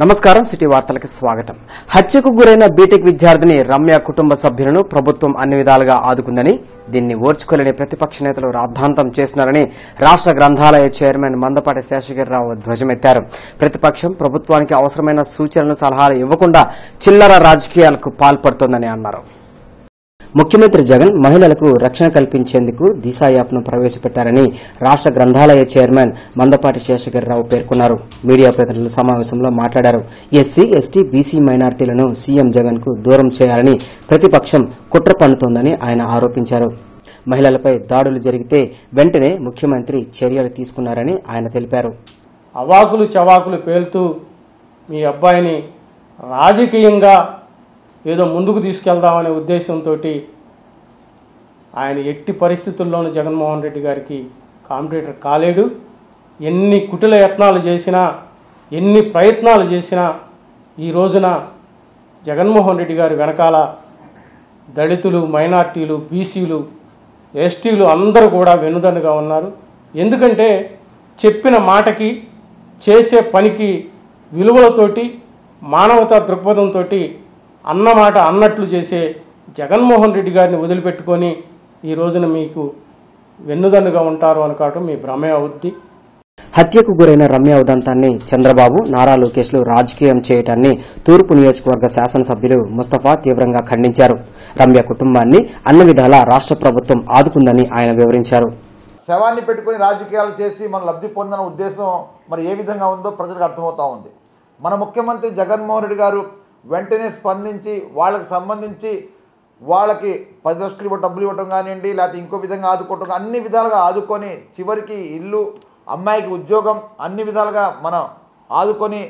నమస్కారం సిటీ వార్తలకు స్వాగతం. హత్యకు గురైన బీటెక్ విద్యార్థిని రమ్య కుటుంబ సభ్యులను ప్రభుత్వం అన్ని విధాలుగా ఆదుకుందని దీన్ని ఓర్చుకోలేని ప్రతిపక్ష నేతలు రాద్ధాంతం చేస్తున్నారని రాష్ట్ర గ్రంథాలయ చైర్మన్ మందపాటి శేషగిరిరావు ధ్వజమెత్తారు. ప్రతిపక్షం ప్రభుత్వానికి అవసరమైన సూచనలు సలహాలు ఇవ్వకుండా చిల్లర రాజకీయాలకు పాల్పడుతోందని అన్నారు. ముఖ్యమంత్రి జగన్ మహిళలకు రక్షణ కల్పించేందుకు దిశ యాప్ను ప్రవేశపెట్టారని రాష్ట్ర గ్రంథాలయ చైర్మన్ మందపాటి శేషగిరిరావు పేర్కొన్నారు. మీడియా ప్రతినిధుల సమావేశంలో మాట్లాడారు. ఎస్సీ ఎస్టీ బీసీ మైనార్టీలను సీఎం జగన్కు దూరం చేయాలని ప్రతిపక్షం కుట్ర పన్నుతోందని ఆయన ఆరోపించారు. మహిళలపై దాడులు జరిగితే వెంటనే ముఖ్యమంత్రి చర్యలు తీసుకున్నారని ఆయన తెలిపారు. అవాకులు చవాకులు పేలుతూ మీ అబ్బాయిని రాజకీయంగా ఏదో ముందుకు తీసుకెళ్దామనే ఉద్దేశంతో ఆయన ఎట్టి పరిస్థితుల్లోనూ జగన్మోహన్ రెడ్డి గారికి కాంపిటేటర్ కాలేడు. ఎన్ని కుటిల యత్నాలు చేసినా ఎన్ని ప్రయత్నాలు చేసినా ఈ రోజున జగన్మోహన్ రెడ్డి గారి వెనకాల దళితులు మైనార్టీలు బీసీలు ఎస్టీలు అందరూ కూడా వెనుదన్నుగా ఉన్నారు. ఎందుకంటే చెప్పిన మాటకి చేసే పనికి విలువలతోటి మానవతా దృక్పథంతో అన్నమాట అన్నట్లు చేసే జగన్మోహన్ రెడ్డి గారిని వదిలిపెట్టుకొని ఈ రోజున మీకు వెన్నుదన్నుగా ఉంటారు అనుకోవటం మీ భ్రమే అవుద్ది. హత్యకు గురైన రమ్య ఉదంతాన్ని చంద్రబాబు నారా లోకేష్లు రాజకీయం చేయటాన్ని తూర్పు నియోజకవర్గ శాసనసభ్యులు ముస్తఫా తీవ్రంగా ఖండించారు. రమ్య కుటుంబాన్ని అన్ని విధాలా రాష్ట్ర ప్రభుత్వం ఆదుకుందని ఆయన వివరించారు. శవాన్ని పెట్టుకొని రాజకీయాలు చేసి మనం లబ్ధి పొందిన ఉద్దేశం మరి ఏ విధంగా ఉందో ప్రజలకు అర్థమవుతా ఉంది. మన ముఖ్యమంత్రి జగన్మోహన్ రెడ్డి గారు వెంటనే స్పందించి వాళ్ళకి సంబంధించి వాళ్ళకి పది లక్షలు ఇవ్వ డబ్బులు ఇవ్వటం కానివ్వండి లేకపోతే ఇంకో విధంగా ఆదుకోవటం అన్ని విధాలుగా ఆదుకొని చివరికి ఇల్లు అమ్మాయికి ఉద్యోగం అన్ని విధాలుగా మనం ఆదుకొని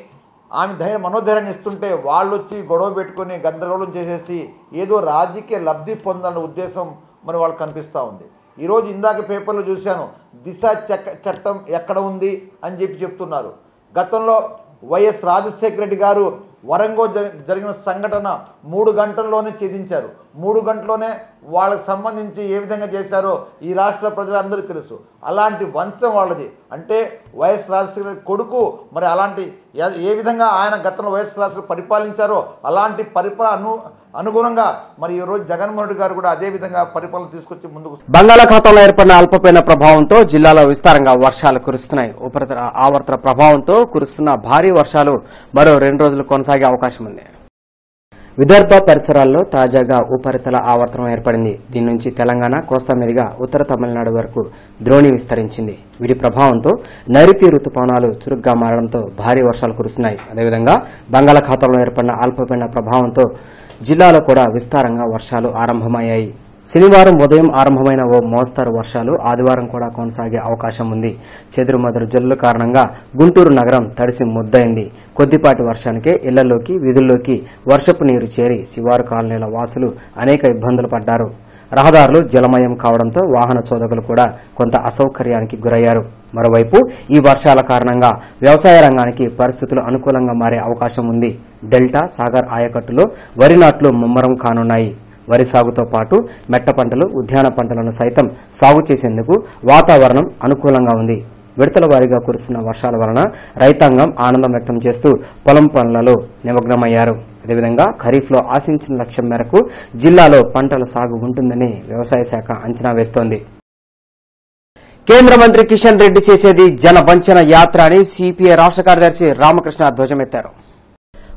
ఆమె ధైర్యం మనోధైర్యాన్ని ఇస్తుంటే వాళ్ళు వచ్చి గొడవ పెట్టుకొని గందరగోళం చేసేసి ఏదో రాజకీయ లబ్ధి పొందాలన్న ఉద్దేశం మరి వాళ్ళకి కనిపిస్తూ ఉంది. ఈరోజు ఇందాక పేపర్లో చూశాను దిశ చట్టం ఎక్కడ ఉంది అని చెప్పి చెప్తున్నారు. గతంలో వైఎస్ రాజశేఖర రెడ్డి గారు వరంగో జరిగిన సంఘటన మూడు గంటల్లోనే ఛేదించారు. మూడు గంటల్లోనే వాళ్ళకి సంబంధించి ఏ విధంగా చేశారో ఈ రాష్ట్ర ప్రజలందరికీ తెలుసు. అలాంటి వంశం వాళ్ళది. అంటే వైఎస్ రాజశేఖర కొడుకు మరి అలాంటి ఏ- విధంగా ఆయన గతంలో వైఎస్ రాజశేఖర పరిపాలించారో అలాంటి పరిపాలన అనుగుణంగా మరి ఈరోజు జగన్మోహన్ రెడ్డి గారు కూడా అదే విధంగా పరిపాలన తీసుకొచ్చి ముందుకు బంగాళాఖాతంలో ఏర్పడిన అల్పపీడన ప్రభావంతో జిల్లాలో విస్తారంగా వర్షాలు కురుస్తున్నాయి. ఉపరితల ఆవర్తన ప్రభావంతో కురుస్తున్న భారీ వర్షాలు మరో రెండు రోజులు కొనసాగే అవకాశం ఉంది విదర్భ పరిసరాల్లో తాజాగా ఉపరితల ఆవర్తనం ఏర్పడింది. దీని నుంచి తెలంగాణ కోస్తా మీదుగా ఉత్తర తమిళనాడు వరకు ద్రోణి విస్తరించింది. వీటి ప్రభావంతో నైరుతి రుతుపవనాలు చురుగ్గా మారడంతో భారీ వర్షాలు కురుస్తున్నాయి. అదేవిధంగా బంగాళాఖాతంలో ఏర్పడిన అల్పపీడన ప్రభావంతో జిల్లాలో కూడా విస్తారంగా వర్షాలు ఆరంభమయ్యాయి. శనివారం ఉదయం ఆరంభమైన ఓ మోస్తరు వర్షాలు ఆదివారం కూడా కొనసాగే అవకాశం ఉంది. చెదురుమదురు జల్లుల కారణంగా గుంటూరు నగరం తడిసి ముద్దయింది. కొద్దిపాటి వర్షానికే ఇళ్ళలోకి వీధుల్లోకి వర్షపు నీరు చేరి శివారు కాలనీల వాసులు అనేక ఇబ్బందులు పడ్డారు. రహదారులు జలమయం కావడంతో వాహన చోదకులు కూడా కొంత అసౌకర్యానికి గురయ్యారు. మరోవైపు ఈ వర్షాల కారణంగా వ్యవసాయ రంగానికి పరిస్థితులు అనుకూలంగా మారే అవకాశం ఉంది. డెల్టా సాగర్ ఆయకట్టులో వరి నాట్లు ముమ్మరం కానున్నాయి. వరి సాగుతో పాటు మెట్ట పంటలు ఉద్యాన పంటలను సైతం సాగు చేసేందుకు వాతావరణం అనుకూలంగా ఉంది. విడతల వారీగా కురుస్తున్న వర్షాల వలన రైతాంగం ఆనందం వ్యక్తం చేస్తూ పొలం పనులలో నిమగ్నమయ్యారు. అదేవిధంగా ఖరీఫ్లో ఆశించిన లక్ష్యం మేరకు జిల్లాలో పంటల సాగు ఉంటుందని వ్యవసాయ శాఖ అంచనా వేస్తోంది. కేంద్ర మంత్రి కిషన్ రెడ్డి చేసేది జన వంచన యాత్ర అని సిపిఐ రాష్ట్ర కార్యదర్శి రామకృష్ణ ధ్వజమెత్తారు.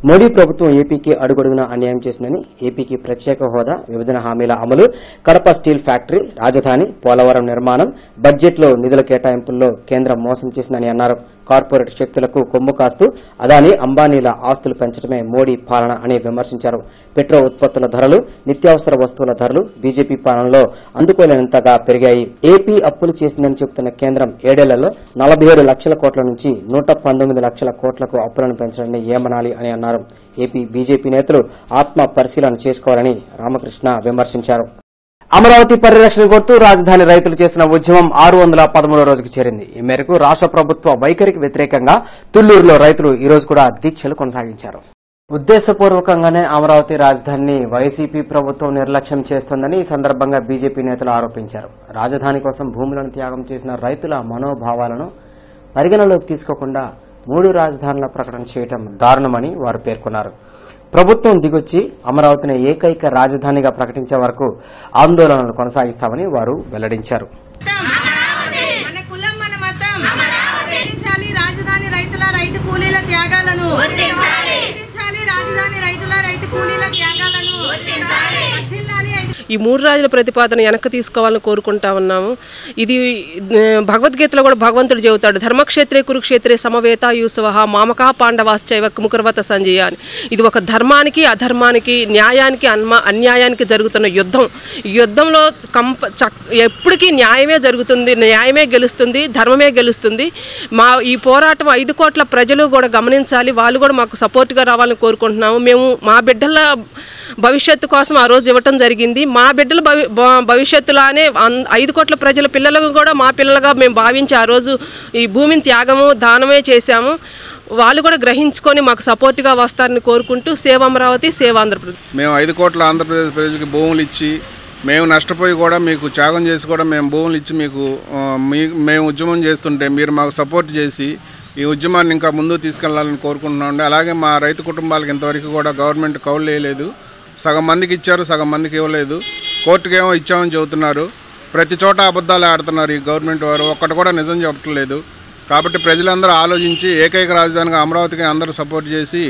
మోడీ ప్రభుత్వం ఏపీకి అడుగడుగునా అన్యాయం చేసిందని ఏపీకి ప్రత్యేక హోదా విభజన హామీల అమలు కడప స్టీల్ ఫ్యాక్టరీ రాజధాని పోలవరం నిర్మాణం బడ్జెట్లో నిధుల కేటాయింపుల్లో కేంద్రం మోసం చేసిందని అన్నారు. కార్పొరేట్ శక్తులకు కొమ్ము కాస్తూ అదాని అంబానీల ఆస్తులు పెంచడమే మోడీ పాలన అని విమర్శించారు. పెట్రో ఉత్పత్తుల ధరలు నిత్యావసర వస్తువుల ధరలు బీజేపీ పాలనలో అందుకోలేనంతగా పెరిగాయి. ఏపీ అప్పులు చేసిందని చెబుతున్న కేంద్రం ఏడేళ్ళలో నలభై ఏడు లక్షల కోట్ల నుంచి నూట పంతొమ్మిది లక్షల కోట్లకు అప్పులను పెంచడాన్ని ఏమనాలి అని అన్నారు. ఏపీ బీజేపీ నేతలు ఆత్మ పరిశీలన చేసుకోవాలని రామకృష్ణ విమర్శించారు. అమరావతి పరిరక్షణ కోరుతూ రాజధాని రైతులు చేసిన ఉద్యమం ఆరు వందల పదమూడో రోజుకు చేరింది. ఈ మేరకు రాష్ట్ర ప్రభుత్వ వైఖరికి వ్యతిరేకంగా తుళ్ళూరులో రైతులు ఈ రోజు కూడా దీక్షలు కొనసాగించారు. ఉద్దేశపూర్వకంగానే అమరావతి రాజధానిని వైసీపీ ప్రభుత్వం నిర్లక్ష్యం చేస్తోందని ఈ సందర్భంగా బీజేపీ నేతలు ఆరోపించారు. రాజధాని కోసం భూములను త్యాగం చేసిన రైతుల మనోభావాలను పరిగణలోకి తీసుకోకుండా మూడు రాజధానుల ప్రకటన చేయటం దారుణమని వారు పేర్కొన్నారు. ప్రభుత్వం దిగొచ్చి అమరావతిని ఏకైక రాజధానిగా ప్రకటించే వరకు ఆందోళనలు కొనసాగిస్తామని వారు వెల్లడించారు. మన కులం మన మతం! గుర్తించాలి రాజధాని రైతుల రైతు కూలీల త్యాగాలను! గుర్తించాలి రాజధాని రైతుల రైతు కూలీల త్యాగాలను! ఈ మూడు రాజుల ప్రతిపాదన వెనక్కి తీసుకోవాలని కోరుకుంటా ఉన్నాము. ఇది భగవద్గీతలో కూడా భగవంతుడు చెబుతాడు ధర్మక్షేత్రే కురుక్షేత్రే సమవేత యూసవహ మామకా పాండవాశ్చైవ ముకురవత సంజయ అని ఇది ఒక ధర్మానికి అధర్మానికి న్యాయానికి అన్మా అన్యాయానికి జరుగుతున్న యుద్ధం. ఈ యుద్ధంలో కంప చక్ ఎప్పటికీ న్యాయమే జరుగుతుంది న్యాయమే గెలుస్తుంది ధర్మమే గెలుస్తుంది. మా ఈ పోరాటం ఐదు కోట్ల ప్రజలు కూడా గమనించాలి వాళ్ళు కూడా మాకు సపోర్ట్గా రావాలని కోరుకుంటున్నాము. మేము మా బిడ్డల భవిష్యత్తు కోసం ఆ రోజు ఇవ్వటం జరిగింది. మా బిడ్డలు భవి భవిష్యత్తులానే అన్- ఐదు కోట్ల ప్రజల పిల్లలకు కూడా మా పిల్లలుగా మేము భావించి ఆ రోజు ఈ భూమిని త్యాగము దానమే చేశాము. వాళ్ళు కూడా గ్రహించుకొని మాకు సపోర్ట్గా వస్తారని కోరుకుంటూ సేవ అమరావతి సేవ ఆంధ్రప్రదేశ్ మేము ఐదు కోట్ల ఆంధ్రప్రదేశ్ ప్రజలకి భూములు ఇచ్చి మేము నష్టపోయి కూడా మీకు త్యాగం చేసి కూడా మేము భూములు ఇచ్చి మీకు మీ మేము ఉద్యమం చేస్తుంటే మీరు మాకు సపోర్ట్ చేసి ఈ ఉద్యమాన్ని ఇంకా ముందుకు తీసుకెళ్ళాలని కోరుకుంటున్నామండి. అలాగే మా రైతు కుటుంబాలకు ఇంతవరకు కూడా గవర్నమెంట్ కౌలు వేయలేదు. సగం మందికి ఇచ్చారు సగం మందికి ఇవ్వలేదు. కోర్టుకి ఏమో ఇచ్చామని చెబుతున్నారు. ప్రతి చోట అబద్ధాలు ఆడుతున్నారు ఈ గవర్నమెంట్ వారు. ఒక్కటి కూడా నిజం చెప్పట్లేదు. కాబట్టి ప్రజలందరూ ఆలోచించి ఏకైక రాజధానిగా అమరావతికి అందరూ సపోర్ట్ చేసి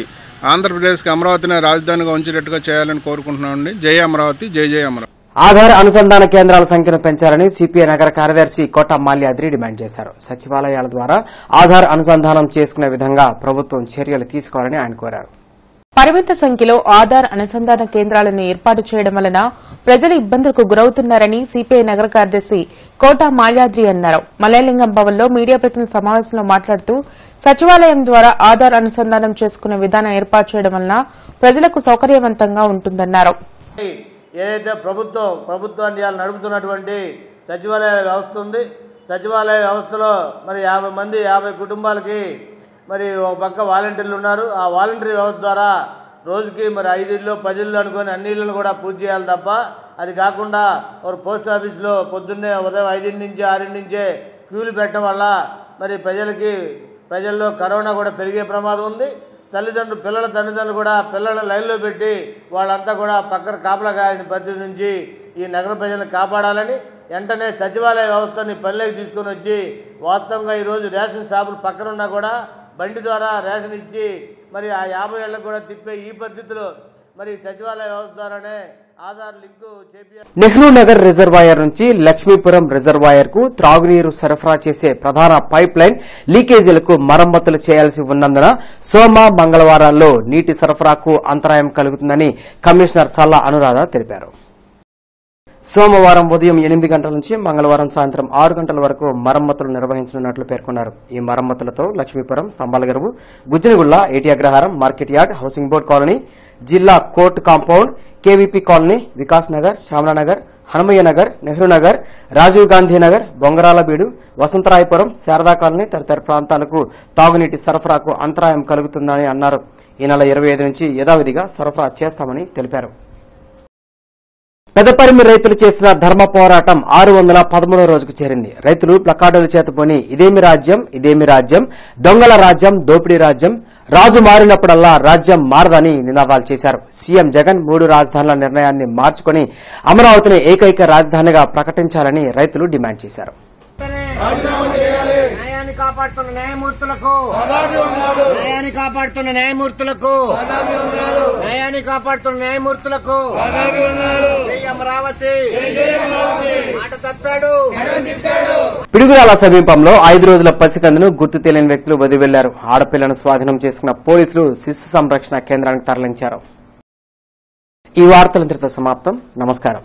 ఆంధ్రప్రదేశ్కి అమరావతిని రాజధానిగా ఉంచేటట్టుగా చేయాలని కోరుకుంటున్నామండి. జై అమరావతి జై జై అమరావతి. ఆధార్ అనుసంధాన కేంద్రాల సంఖ్యను పెంచాలని సిపిఐ నగర కార్యదర్శి కోట మాల్యాద్రి డిమాండ్ చేశారు. సచివాలయాల ద్వారా ఆధార్ అనుసంధానం చేసుకునే విధంగా ప్రభుత్వం చర్యలు తీసుకోవాలని ఆయన కోరారు. పరిమిత సంఖ్యలో ఆధార్ అనుసంధాన కేంద్రాలను ఏర్పాటు చేయడం వలన ప్రజలు ఇబ్బందులకు గురవుతున్నారని సిపిఐ నగర కార్యదర్శి కోట మాల్యాద్రి అన్నారు. మలయలింగం భవన్లో మీడియా ప్రతినిధి సమావేశంలో మాట్లాడుతూ సచివాలయం ద్వారా ఆధార్ అనుసంధానం చేసుకునే విధానం ఏర్పాటు చేయడం వలన ప్రజలకు సౌకర్యవంతంగా ఉంటుందన్నారు. ఏదైతే ప్రభుత్వం ప్రభుత్వాన్ని నడుపుతున్నటువంటి సచివాలయ వ్యవస్థ ఉంది. సచివాలయ వ్యవస్థలో మరి యాభై మంది యాభై కుటుంబాలకి మరి ఒక పక్క వాలంటీర్లు ఉన్నారు. ఆ వాలంటీర్ వ్యవస్థ ద్వారా రోజుకి మరి ఐదు ఇళ్ళు పది ఇళ్ళు అనుకొని అన్ని ఇళ్ళను కూడా పూర్తి చేయాలి తప్ప అది కాకుండా ఒక పోస్ట్ ఆఫీస్లో పొద్దున్నే ఉదయం ఐదింటి నుంచి ఆరింటి నుంచే క్యూలు పెట్టడం వల్ల మరి ప్రజలకి ప్రజల్లో కరోనా కూడా పెరిగే ప్రమాదం ఉంది. తల్లిదండ్రులు పిల్లల తల్లిదండ్రులు కూడా పిల్లల లైన్లో పెట్టి వాళ్ళంతా కూడా పక్కన కాపలా కాయాల్సిన పరిస్థితి నుంచి ఈ నగర ప్రజలను కాపాడాలని వెంటనే సచివాలయ వ్యవస్థని పనిలోకి తీసుకొని వచ్చి వాస్తవంగా ఈరోజు రేషన్ షాపులు పక్కన ఉన్నా కూడా బండి ద్వారా రేషన్ ఇచ్చి మరి ఆ యాభై ఏళ్ళకు కూడా తిప్పే ఈ పరిస్థితిలో మరి సచివాలయ వ్యవస్థ ద్వారానే ఆధార్ లింకు నెహ్రూ నగర్ రిజర్వాయర్ నుంచి లక్ష్మీపురం రిజర్వాయర్కు త్రాగునీరు సరఫరా చేసే ప్రధాన పైప్ లైన్ లీకేజీలకు మరమ్మతులు చేయాల్సి ఉన్నందున సోమ మంగళవారాల్లో నీటి సరఫరాకు అంతరాయం కలుగుతుందని కమిషనర్ చల్లా అనురాధ తెలిపారు. సోమవారం ఉదయం ఎనిమిది గంటల నుంచి మంగళవారం సాయంత్రం ఆరు గంటల వరకు మరమ్మతులు నిర్వహించనున్నట్లు పేర్కొన్నారు. ఈ మరమ్మతులతో Lakshmipuram Sambalagaruvu Gujjanagulla AT Agraharam market yard housing board colony జిల్లా court compound KVP colony Vikas Nagar Shyamalanagar Hanumayya Nagar Nehru Nagar Rajiv Gandhi Nagar Bongaralabeedu Vasantharayapuram Sharada colony తదితర ప్రాంతాలకు తాగునీటి సరఫరాకు అంతరాయం కలుగుతుందని అన్నారు. ఈ నెల ఇరవై ఐదు నుంచి యథావిధిగా సరఫరా చేస్తామని తెలిపారు. పెదపరిమి రైతులు చేసిన ధర్మ పోరాటం ఆరు వందల పదమూడో రోజుకు చేరింది. రైతులు ప్లకార్డులు చేతపోని ఇదేమి రాజ్యం ఇదేమి రాజ్యం దొంగల రాజ్యం దోపిడీ రాజ్యం రాజు మారినప్పుడల్లా రాజ్యం మారదని నినాదాలు చేశారు. సీఎం జగన్ మూడు రాజధానుల నిర్ణయాన్ని మార్చుకుని అమరావతిని ఏకైక రాజధానిగా ప్రకటించాలని రైతులు డిమాండ్ చేశారు. కాపాడుతున్న న్యాయమూర్తులకు. న్యాయాన్ని కాపాడుతున్న న్యాయమూర్తులకు. న్యాయాన్ని కాపాడుతున్న న్యాయమూర్తులకు. అమరావతి. మాట తప్పాడు. పిడుగురాల సమీపంలో ఐదు రోజుల పసికందును గుర్తు తెలియని వ్యక్తులు వదిలి వెళ్ళారు ఆడపిల్లను స్వాధీనం చేసుకున్న పోలీసులు శిశు సంరక్షణ కేంద్రానికి తరలించారు. ఈ వార్తలంతటితో సమాప్తం. నమస్కారం.